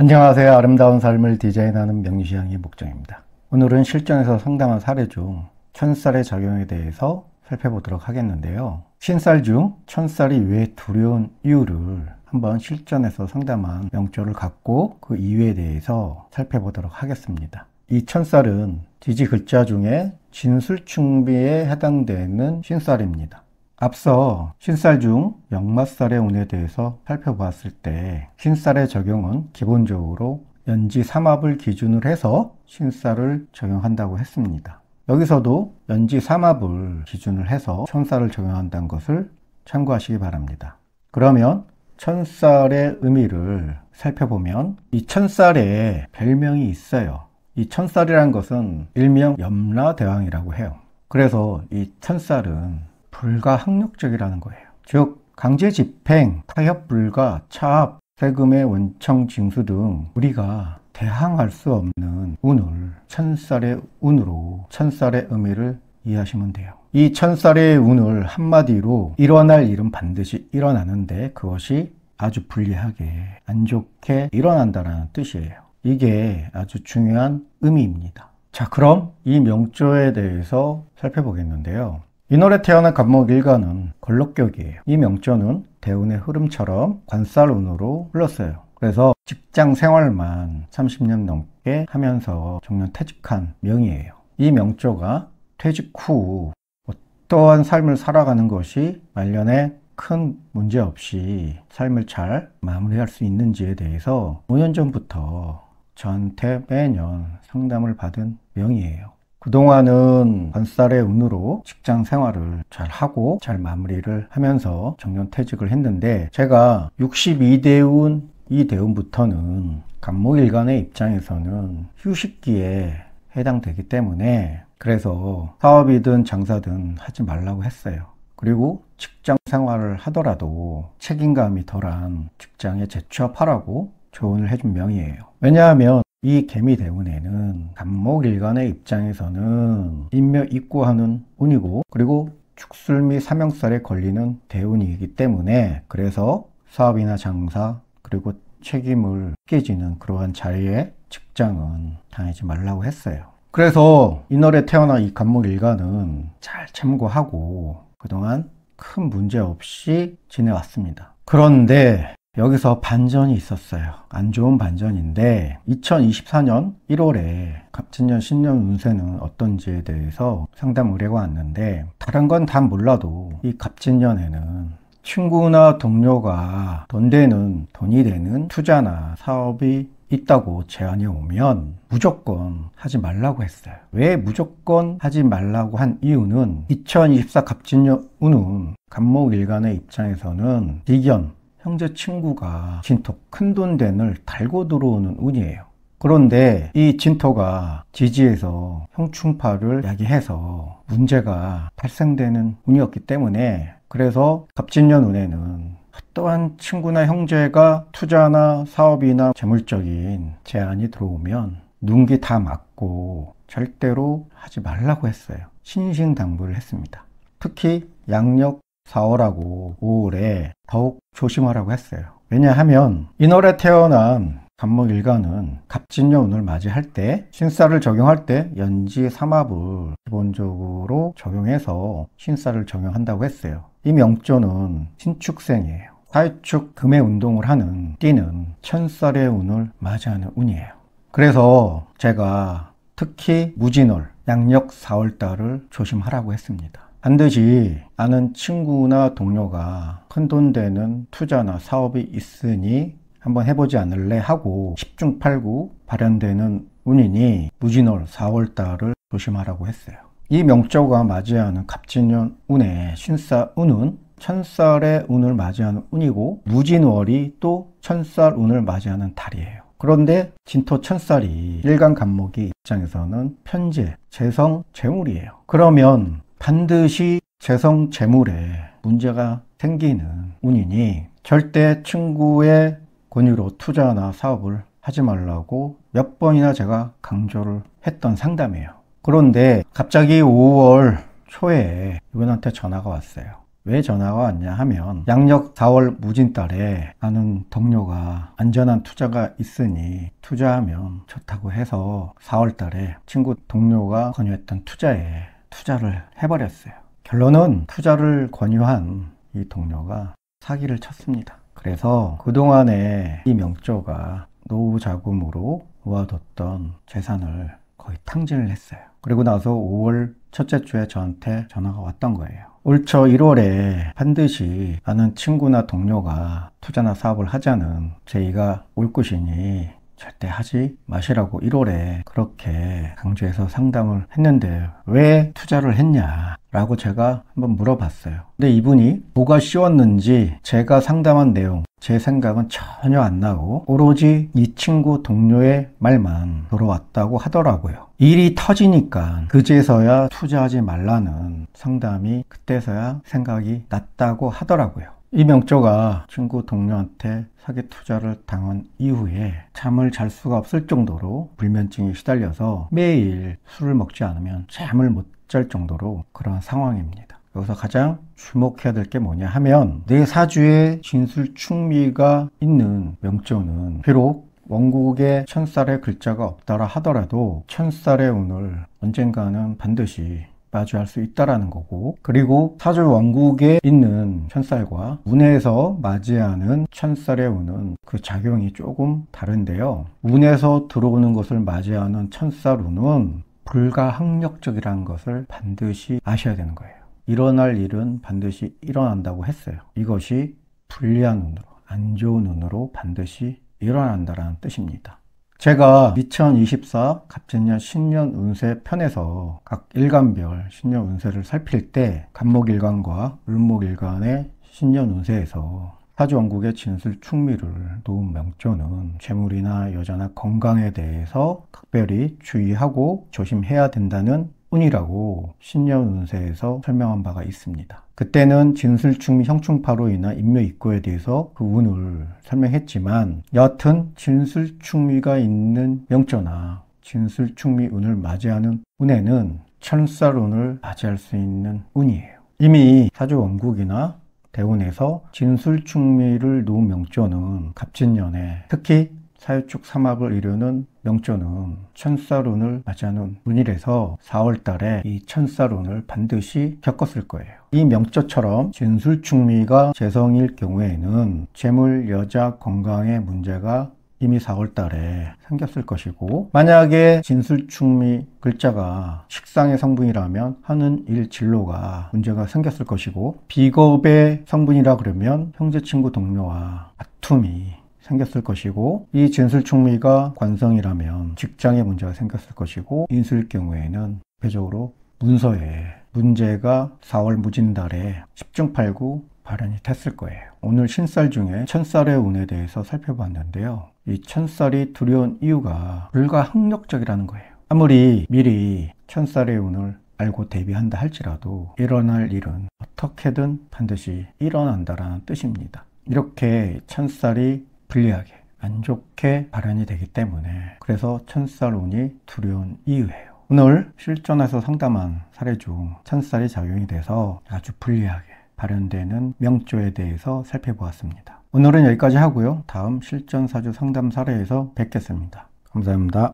안녕하세요. 아름다운 삶을 디자인하는 명리시향의 목정입니다. 오늘은 실전에서 상담한 사례 중 천살의 작용에 대해서 살펴보도록 하겠는데요. 신살 중 천살이 왜 두려운 이유를 한번 실전에서 상담한 명조를 갖고 그 이유에 대해서 살펴보도록 하겠습니다. 이 천살은 지지 글자 중에 진술충비에 해당되는 신살입니다. 앞서 신살 중 역마살의 운에 대해서 살펴보았을 때 신살의 적용은 기본적으로 연지 삼합을 기준으로 해서 신살을 적용한다고 했습니다. 여기서도 연지 삼합을 기준으로 해서 천살을 적용한다는 것을 참고하시기 바랍니다. 그러면 천살의 의미를 살펴보면 이 천살에 별명이 있어요. 이 천살이라는 것은 일명 염라대왕이라고 해요. 그래서 이 천살은 불가항력적이라는 거예요. 즉 강제 집행, 타협 불가, 차압, 세금의 원청 징수 등 우리가 대항할 수 없는 운을 천살의 운으로 천살의 의미를 이해하시면 돼요. 이 천살의 운을 한마디로 일어날 일은 반드시 일어나는데 그것이 아주 불리하게 안 좋게 일어난다는 뜻이에요. 이게 아주 중요한 의미입니다. 자, 그럼 이 명조에 대해서 살펴보겠는데요. 이 노래 태어난 간목 일가는 걸럭격이에요. 이 명조는 대운의 흐름처럼 관살운으로 흘렀어요. 그래서 직장 생활만 30년 넘게 하면서 정년 퇴직한 명이에요. 이 명조가 퇴직 후 어떠한 삶을 살아가는 것이 말년에 큰 문제 없이 삶을 잘 마무리할 수 있는지에 대해서 5년 전부터 저한테 매년 상담을 받은 명이에요. 그동안은 건살의 운으로 직장 생활을 잘 하고 잘 마무리를 하면서 정년 퇴직을 했는데 제가 62대운 이 대운부터는 간목일간의 입장에서는 휴식기에 해당되기 때문에 그래서 사업이든 장사든 하지 말라고 했어요. 그리고 직장 생활을 하더라도 책임감이 덜한 직장에 재취업하라고 조언을 해준 명이에요. 왜냐하면 이 개미 대운에는 간목일간의 입장에서는 인묘 입고하는 운이고 그리고 축술미 삼형살에 걸리는 대운이기 때문에 그래서 사업이나 장사 그리고 책임을 깨지는 그러한 자리에 직장은 다니지 말라고 했어요. 그래서 이날에 태어난 이 간목일간은 잘 참고하고 그동안 큰 문제 없이 지내왔습니다. 그런데 여기서 반전이 있었어요. 안 좋은 반전인데 2024년 1월에 갑진년 신년 운세는 어떤지에 대해서 상담 의뢰가 왔는데 다른 건 다 몰라도 이 갑진년에는 친구나 동료가 돈 되는 돈이 되는 투자나 사업이 있다고 제안이 오면 무조건 하지 말라고 했어요. 왜 무조건 하지 말라고 한 이유는 2024 갑진년 운은 간목일간의 입장에서는 비견, 형제 친구가 진토 큰돈 댄을 달고 들어오는 운이에요. 그런데 이 진토가 지지에서 형충파를 야기해서 문제가 발생되는 운이었기 때문에 그래서 갑진년 운에는 어떠한 친구나 형제가 투자나 사업이나 재물적인 제안이 들어오면 눈기 다 맞고 절대로 하지 말라고 했어요. 신신당부를 했습니다. 특히 양력 4월하고 5월에 더욱 조심하라고 했어요. 왜냐하면 이월에 태어난 간목 일간은 갑진년운을 맞이할 때 신사를 적용할 때 연지 삼합을 기본적으로 적용해서 신사를 적용한다고 했어요. 이 명조는 신축생이에요. 사회축 금의 운동을 하는 띠는 천살의 운을 맞이하는 운이에요. 그래서 제가 특히 무진월 양력 4월달을 조심하라고 했습니다. 반드시 아는 친구나 동료가 큰돈 되는 투자나 사업이 있으니 한번 해보지 않을래 하고 10중 8구 발현되는 운이니 무진월 4월달을 조심하라고 했어요. 이 명조가 맞이하는 갑진년 운의 신사 운은 천살의 운을 맞이하는 운이고 무진월이 또 천살 운을 맞이하는 달이에요. 그런데 진토 천살이 일간 간목이 입장에서는 편재, 재성, 재물이에요. 그러면 반드시 재성 재물에 문제가 생기는 운이니 절대 친구의 권유로 투자나 사업을 하지 말라고 몇 번이나 제가 강조를 했던 상담이에요. 그런데 갑자기 5월 초에 이분한테 전화가 왔어요. 왜 전화가 왔냐 하면 양력 4월 무진달에 나는 동료가 안전한 투자가 있으니 투자하면 좋다고 해서 4월 달에 친구 동료가 권유했던 투자에 투자를 해버렸어요. 결론은 투자를 권유한 이 동료가 사기를 쳤습니다. 그래서 그동안에 이 명조가 노후 자금으로 모아뒀던 재산을 거의 탕진을 했어요. 그리고 나서 5월 첫째 주에 저한테 전화가 왔던 거예요. 올초 1월에 반드시 아는 친구나 동료가 투자나 사업을 하자는 제의가 올 것이니 절대 하지 마시라고 1월에 그렇게 강조해서 상담을 했는데 왜 투자를 했냐 라고 제가 한번 물어봤어요. 근데 이분이 뭐가 쉬웠는지 제가 상담한 내용 제 생각은 전혀 안 나고 오로지 이 친구 동료의 말만 들어왔다고 하더라고요. 일이 터지니까 그제서야 투자하지 말라는 상담이 그때서야 생각이 났다고 하더라고요. 이 명조가 친구 동료한테 사기 투자를 당한 이후에 잠을 잘 수가 없을 정도로 불면증에 시달려서 매일 술을 먹지 않으면 잠을 못 잘 정도로 그런 상황입니다. 여기서 가장 주목해야 될 게 뭐냐 하면 내 사주에 진술 충미가 있는 명조는 비록 원국에 천살의 글자가 없다라 하더라도 천살의 운을 언젠가는 반드시 마주할 수 있다라는 거고 그리고 사주 원국에 있는 천살과 운에서 맞이하는 천살의 운은 그 작용이 조금 다른데요. 운에서 들어오는 것을 맞이하는 천살 운은 불가항력적이라는 것을 반드시 아셔야 되는 거예요. 일어날 일은 반드시 일어난다고 했어요. 이것이 불리한 운으로 안 좋은 운으로 반드시 일어난다라는 뜻입니다 제가 2024 갑진년 신년 운세 편에서 각 일간별 신년 운세를 살필 때 간목일간과 을목일간의 신년 운세에서 사주왕국의 진술 충미를 놓은 명조는 재물이나 여자나 건강에 대해서 각별히 주의하고 조심해야 된다는 운이라고 신년 운세에서 설명한 바가 있습니다. 그때는 진술충미 형충파로 인한 인묘 입고에 대해서 그 운을 설명했지만 여하튼 진술충미가 있는 명조나 진술충미 운을 맞이하는 운에는 천살운을 맞이할 수 있는 운이에요. 이미 사주원국이나 대운에서 진술충미를 놓은 명조는 갑진년에 특히 사유축 삼합을 이루는 명조는 천사룬을 맞이하는 운이라서 4월 달에 이 천사룬을 반드시 겪었을 거예요. 이 명조처럼 진술충미가 재성일 경우에는 재물, 여자, 건강에 문제가 이미 4월 달에 생겼을 것이고 만약에 진술충미 글자가 식상의 성분이라면 하는 일 진로가 문제가 생겼을 것이고 비겁의 성분이라 그러면 형제 친구 동료와 다툼이 생겼을 것이고 이 진술충미가 관성이라면 직장에 문제가 생겼을 것이고 인수일 경우에는 대표적으로 문서에 문제가 4월 무진달에 10중 8구 발현이 됐을 거예요. 오늘 신살 중에 천살의 운에 대해서 살펴봤는데요. 이 천살이 두려운 이유가 불가항력적이라는 거예요. 아무리 미리 천살의 운을 알고 대비한다 할지라도 일어날 일은 어떻게든 반드시 일어난다라는 뜻입니다. 이렇게 천살이 불리하게 안 좋게 발현이 되기 때문에 그래서 천살 운이 두려운 이유예요. 오늘 실전에서 상담한 사례 중 천살이 작용이 돼서 아주 불리하게 발현되는 명조에 대해서 살펴보았습니다. 오늘은 여기까지 하고요. 다음 실전 사주 상담 사례에서 뵙겠습니다. 감사합니다.